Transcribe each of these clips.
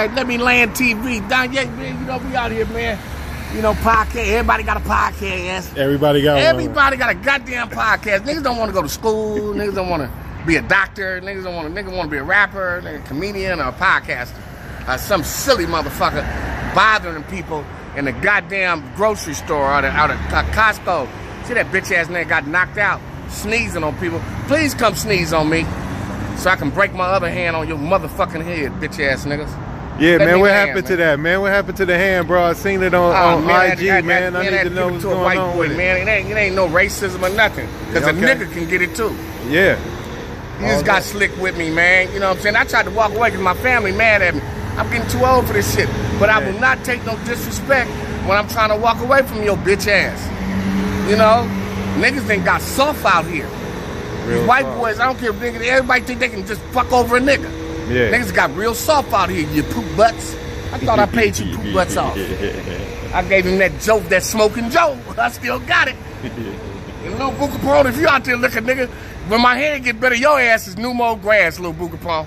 Hey, let me land TV. Down, yeah, man, you know, we out here, man. You know, podcast. Everybody got a podcast. Everybody got one. Everybody got a goddamn podcast. Niggas don't want to go to school. Niggas don't want to be a doctor. Niggas don't want to. Niggas want to be a rapper, nigga, comedian, or a podcaster. Uh, some silly motherfucker bothering people in the goddamn grocery store out of, out of Costco. See that bitch ass nigga got knocked out sneezing on people. Please come sneeze on me so I can break my other hand on your motherfucking head, bitch ass niggas. Yeah, Let man, what land, happened man. to that, man? What happened to the hand, bro? I seen it on, Oh, on man, IG, I- I- man. I, man, need to know what's to a going white on boy, with it. man. It ain't, it ain't no racism or nothing. Because a Okay. nigga can get it too. Yeah. He just All got that. slick with me, man. You know what I'm saying? I tried to walk away because my family mad at me. I'm getting too old for this shit. But I will not take no disrespect when I'm trying to walk away from your bitch ass. You know? Niggas ain't got soft out here. Real These white talk. boys, I don't care if niggas, everybody think they can just fuck over a nigga. Yeah. Niggas got real soft out here, you poop butts. I thought I paid you poop butts off. I gave him that joke, that smoking joke. I still got it. And little Booker Prone, if you out there looking, nigga, when my head get better, your ass is new more grass, little Booker Prone.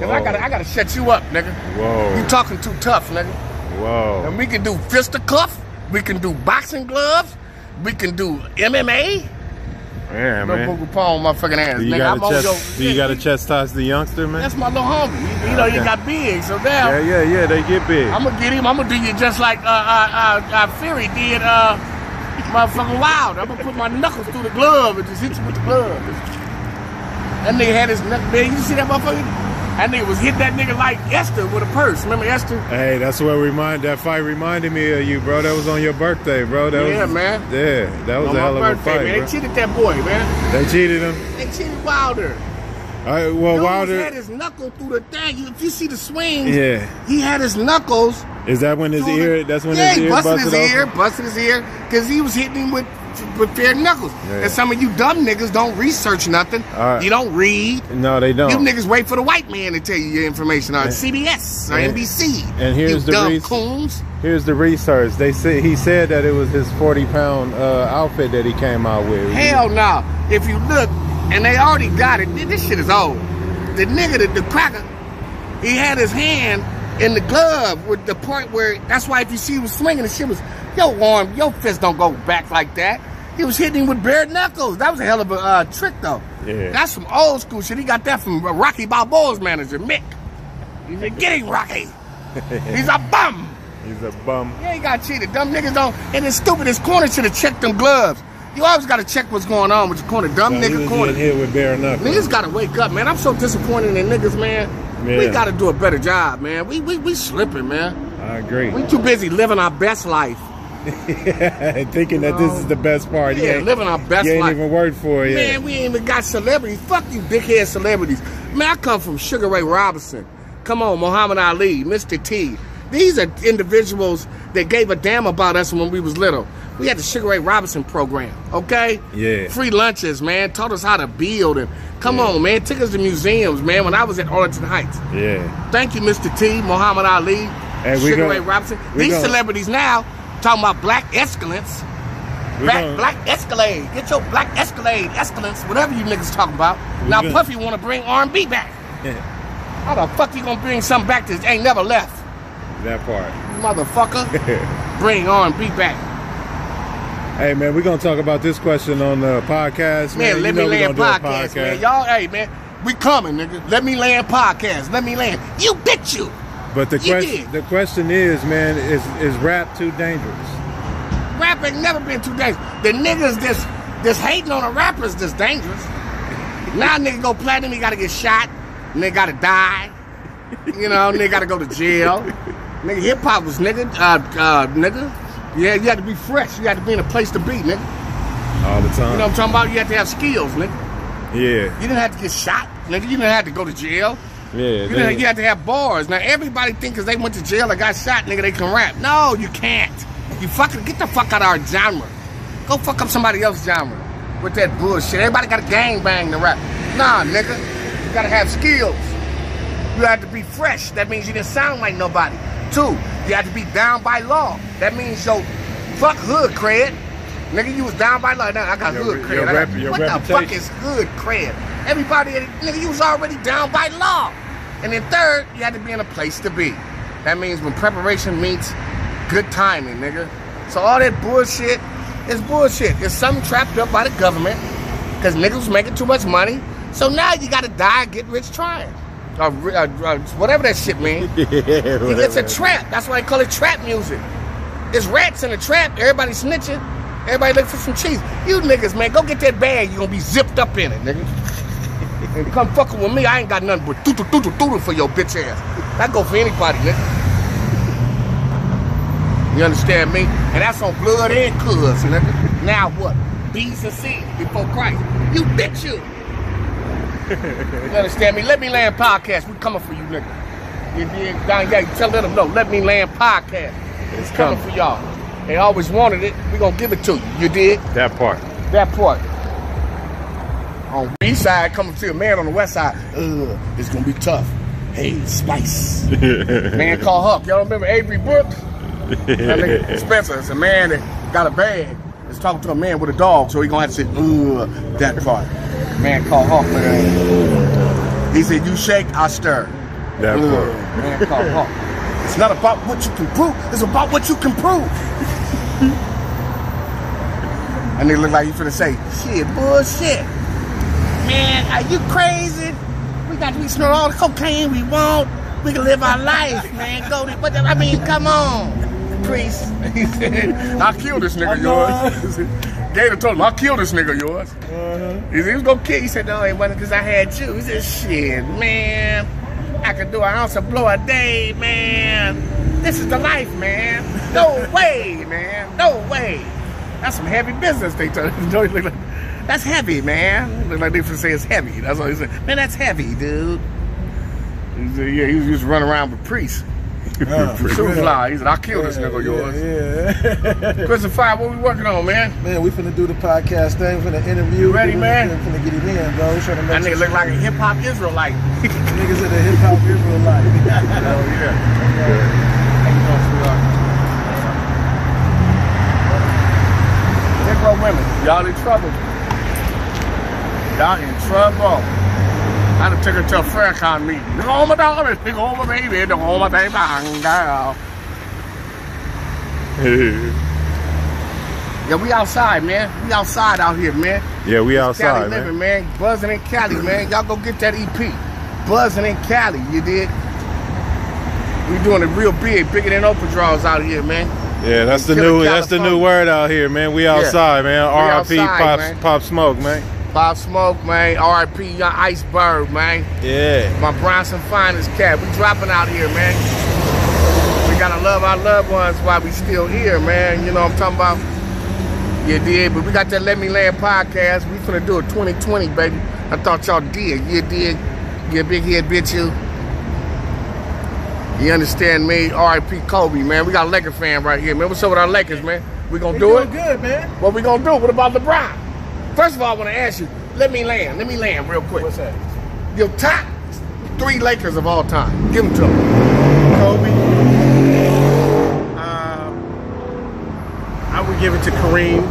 Cause I gotta, I gotta shut you up, nigga. Whoa. You talking too tough, nigga. Whoa. And we can do fisticuff, we can do boxing gloves, we can do MMA. Yeah, No man. Booker Prone, motherfucking ass, Do you, nigga. gotta I'm on your. chest, do you gotta chastise the youngster, man? That's my little homie. You, you know, he Okay. got big, so now Yeah, yeah, yeah. They get big. I'm gonna get him. I'm gonna do you just like uh, uh, uh, uh, Fury did, uh, motherfucking Wild. I'm gonna put my knuckles through the glove and just hit you with the glove. That nigga had his knuckle. Man, you see that motherfucker? That nigga was hit that nigga like Esther with a purse. Remember Esther? Hey, that's what remind that fight reminded me of you, bro. That was on your birthday, bro. That Yeah, was, man. Yeah, that was On a my hell of a birthday, fight, man. bro. They cheated that boy, man. They cheated him. They cheated Wilder. All right, well, Dude Wilder. had his knuckle through the thing. If you see the swings, Yeah. he had his knuckles. Is that when his through the- ear? That's when yeah, his ear busted busted his ear, busted his ear, because he was hitting him with with bare knuckles. Yeah. And some of you dumb niggas don't research nothing. Right. You don't read. No, they don't. You niggas wait for the white man to tell you your information on And- CBS or and- NBC. and here's you the dumb coons. Here's the research. They say he said that it was his 40 pound uh, outfit that he came out with. Hell no. If you look, and they already got it. This shit is old. The nigga, the, the cracker, he had his hand in the glove with the part where. That's why if you see he was swinging, the shit was your arm, your fist don't go back like that. He was hitting him with bare knuckles. That was a hell of a uh, trick, though. Yeah. That's some old school shit. He got that from Rocky Balboa's manager, Mick. He said, "Get him, Rocky. He's a bum." He's a bum. Yeah, he got cheated. Dumb niggas don't. And it's stupid. This corner should have checked them gloves. You always got to check what's going on with your corner. Dumb he nigga corner. hit with bare knuckles. Niggas got to wake up, man. I'm so disappointed in niggas, man. Yeah. We got to do a better job, man. We we we slipping, man. I agree. We too busy living our best life. Thinking that this is the best part. Yeah, ain't- living our best You ain't life. even worked for it. Man, we ain't even got celebrities. Fuck you, dickhead celebrities. Man, I come from Sugar Ray Robinson. Come on, Muhammad Ali, Mr. T. These are individuals that gave a damn about us when we was little. We had the Sugar Ray Robinson program, okay? Yeah. Free lunches, man. Taught us how to build and come Yeah. on, man. Took us to museums, man. When I was at Arlington Heights. Yeah. Thank you, Mr. T, Muhammad Ali, we Sugar gonna- Ray Robinson. These gonna- celebrities now talking about black excellence. We Black, gonna- black Escalade. Get your black Escalade, Escalance, whatever you niggas talking about. Now gonna- Puffy want to bring R&B back. How the fuck you gonna bring something back that ain't never left? that part. Motherfucker. bring R&B back. Hey man, we're gonna talk about this question on the podcast. Man, Man, let me land a podcast, man. Y'all, hey, man, we coming, nigga. Let me land podcast. Let me land. You bitch you. But the question, the question is, man, is is rap too dangerous? Rap ain't never been too dangerous. The niggas that's, that's hating on the rappers that's dangerous. Now nigga go platinum, he gotta get shot. Nigga gotta die. You know, nigga gotta go to jail. Nigga, hip hop was nigga, uh, uh, nigga. Yeah, you had to be fresh. You had to be in a place to be, nigga. All the time. You know what I'm talking about? You had to have skills, nigga. yeah, You didn't have to get shot, nigga. You didn't have to go to jail. Yeah. You, didn't, you had to have bars. Now everybody think 'cause they went to jail or got shot, nigga, they can rap. No, you can't. You fucking get the fuck out of our genre. Go fuck up somebody else's genre with that bullshit. Everybody got a gang bang to rap. Nah, nigga. You gotta have skills. You had to be fresh. That means you didn't sound like nobody. Two, you had to be down by law. That means yo, fuck hood cred. Nigga, you was down by law. Nah, I got Your hood re- cred. your I got- your what the fuck is hood cred? Everybody, nigga, you was already down by law. And then third, you had to be in a place to be. That means when preparation meets good timing, nigga. So all that bullshit is bullshit. It's something trapped up by the government because niggas was making too much money. So now you gotta die get rich trying. Or, uh, uh, whatever that shit means. it's a trap. That's why they call it trap music. It's rats in a trap. Everybody snitching. Everybody looking for some cheese. You niggas, man, go get that bag. You're gonna be zipped up in it, nigga. And come fucking with me. I ain't got nothing but doo doo doo doo doo for your bitch ass. That go for anybody, nigga. You understand me? And that's on blood and cuz, nigga. Now what? B's and C's before Christ. You bitch you. you understand me? Let me land podcast. We coming for you, nigga. You dig? Down yeah, you tell them no. Let me land podcast. It's coming for y'all. They always wanted it. We gonna give it to you. You dig? That part. That part. On the east side, coming to a man on the west side. Ugh, it's gonna be tough. Hey, Spice. man called Hawk. Y'all remember Avery Brooks? That nigga Spencer. It's a man that got a bag. Is talking to a man with a dog, so he gonna have to say, ugh, that part. Man called Hawk. Man. He said, you shake, I stir. That Ugh, part. Man called Hawk. It's not about what you can prove, it's about what you can prove. and they look like you finna say, shit, bullshit. Man, are you crazy? We got we snort all the cocaine we want. We can live our life, man. Go to, but I mean, come on, priest. He said, I'll kill this nigga yours. Gator told him, I'll kill this nigga yours. He said, he was gonna kill. He said, no, it wasn't because I had you. He said, shit, man. I could do an ounce of blow a day, man. This is the life, man. No way, man. No way. That's some heavy business they told him. That's heavy, man. Look like they finna say it's heavy. That's what he said. Man, that's heavy, dude. He said, yeah, he was just running around with priests. Uh, Truth lie. He said, I'll kill this nigga of yours. Yeah. Christopher Five, what we working on, man? man, we finna do the podcast thing. We finna interview. You ready, Finna- man? Finna get it in, bro. Trying to make That nigga look like a hip hop Israelite. niggas in the hip hop Israelite. Oh yeah. Negro women, y'all in trouble. Y'all in trouble. I done took her to a Farrakhan meeting. Nigga on my daughter, nigga on my baby, nigga on my baby, girl. Yeah, we outside, man. We outside out here, man. yeah, we Cali outside, living, man. man. Buzzing in Cali, man. Y'all go get that EP. Buzzing in Cali, you did. We doing it real big, bigger than open draws out here, man. Yeah, that's the new that's the new word out here, man. We outside, man. R.I.P. Pop man. Pop Smoke, man. Pop Smoke, man. R.I.P. Young Iceberg, man. Yeah. My Bronson Finest cat. We dropping out here, man. We gotta love our loved ones while we still here, man. You know what I'm talking about? Yeah, did, but we got that Let Me Land podcast. We finna do it 2020, baby. I thought y'all did. You did. You big head bitch, you. You understand me? R.I.P. Kobe, man. We got a Laker fan right here, man. What's up with our Lakers, man? We gonna We do doing it? good, man. What we gonna do? What about LeBron? First of all, I want to ask you. Let me land. Let me land real quick. What's that? Your top three Lakers of all time. Give them to him. Kobe. Um, I would give it to Kareem,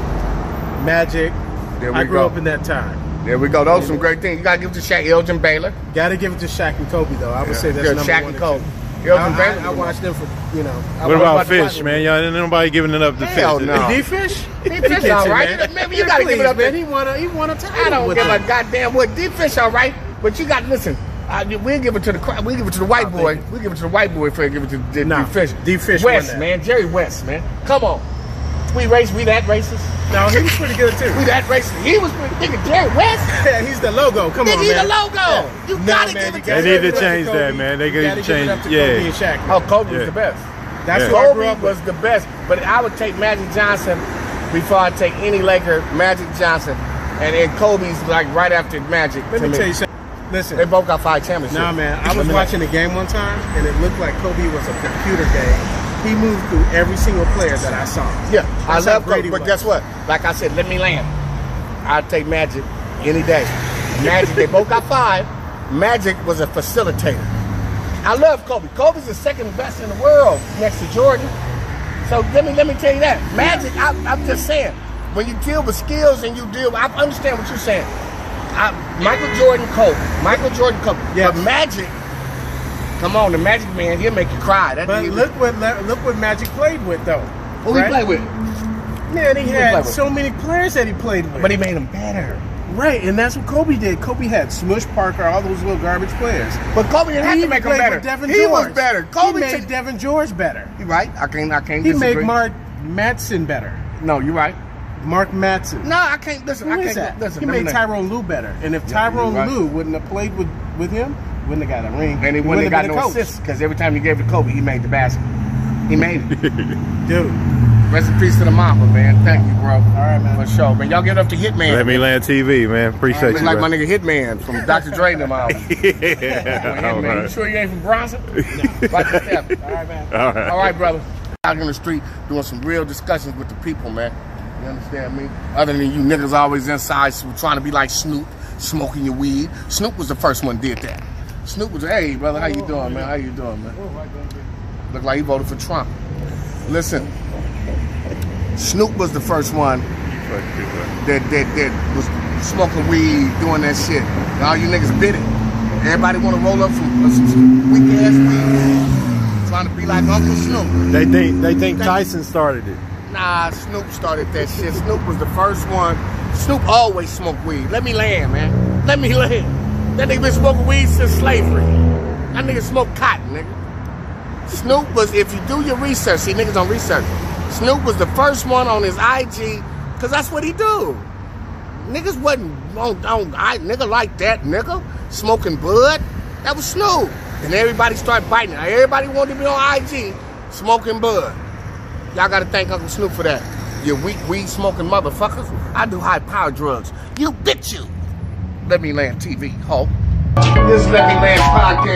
Magic. There we I grew go. up in that time. There we go. Those are some great things. You gotta give it to Shaq, Elgin Baylor. Got to give it to Shaq and Kobe, though. I would say that's Yeah, number Shaq one and and Kobe. Two. Elgin I, Baylor. I, I watched them for you know. I What about about Fish, man? Y'all ain't nobody giving it up to Hell Fish. no. D Fish? D Fish all right. Maybe you gotta give it up man. to- He won a he won a title. I don't with give a goddamn what. Deep fish, all right, but you got to listen. I, we'll give it to the we'll give it to the white boy. thank. We'll give it to the white boy for give it to D, Nah, D Fish. D. Fish West, man. Jerry West, man. Come on. We race. We that racist. No, he was pretty good too. We that racist. He was pretty nigga. Jerry West. Yeah, he's the logo. Come Nigga, on, he man. the logo. You Nah, gotta man, give it you to gotta They need give to change Kobe. that, man. They You gotta gotta it change- up to yeah. Kobe and Shaq. man. Oh, Kobe was the best. That's Yeah. who I grew Kobe up was the best, but I would take Magic Johnson before I take any Laker. Magic Johnson, and then Kobe's like right after Magic. Let to me tell you something. Listen, They both got five championships. Nah, man. I was watching the game one time, and it looked like Kobe was a computer game. He moved through every single player that I saw. Yeah, I That's how love Kobe, but was. guess what? Like I said, let me land. I'd take Magic any day. Magic, they both got five. Magic was a facilitator. I love Kobe. Kobe's the second best in the world next to Jordan. So let me let me tell you that. Magic, I, I'm just saying, when you deal with skills and you deal, I understand what you're saying. I, Michael Jordan, Kobe. Michael Jordan, Kobe. Yes. But Magic Come on, the Magic Man, he'll make you cry. That But look what look what Magic played with though. who he right? play with? Man, he he had so many players that he played with. But he made them better. right, and that's what Kobe did. Kobe had Smush Parker, all those little garbage players. But Kobe didn't have he to make him played better. with Devean he George. was better. Kobe he made took- Devean George better. You right? I can't. I can't He disagree. made Mark Madsen better. No, you're right. Mark Madsen. No, I can't listen. Who I can't that? listen. he made know. Tyronn Lue better. And if Yeah, Tyronn you're right. Lue wouldn't have played with, with him, wouldn't have got a ring. And he wouldn't have got no assists because every time you gave it to Kobe, he made the basket. He made it. Dude. Rest in peace to the mama, man. Thank you, bro. All right, man. For sure, man. Y'all get up to Hitman. Let me land TV, man. Appreciate Look you. like bro. my nigga Hitman from Dr. Dre and them album. yeah. All Hitman. You sure you ain't from Bronson? Watch your. All right, man. All right. All right, brother. Out in the street doing some real discussions with the people, man. You understand me? Other than you niggas always inside trying to be like Snoop, smoking your weed. Snoop was the first one did that. Snoop was, hey, brother, how you oh, doing, man? How you doing, man? Oh, Look like he voted for Trump. Listen, Snoop was the first one that, that, that was smoking weed, doing that shit. And all you niggas bit it. Everybody want to roll up some, some weak ass weed, trying to be like Uncle Snoop. They think they think Tyson started it. Nah, Snoop started that shit. Snoop was the first one. Snoop always smoked weed. Let me land, man. Let me land. That nigga been smoking weed since slavery. That nigga smoked cotton, nigga. Snoop was, if you do your research, see niggas don't research. Snoop was the first one on his IG, cause that's what he do. Niggas wasn't on, on I nigga like that, nigga. Smoking bud. That was Snoop. And everybody started biting. Everybody wanted to be on IG smoking bud. Y'all gotta thank Uncle Snoop for that. You weak weed smoking motherfuckers. I do high power drugs. You bitch you. Let me land TV, ho. This Let Me Land podcast.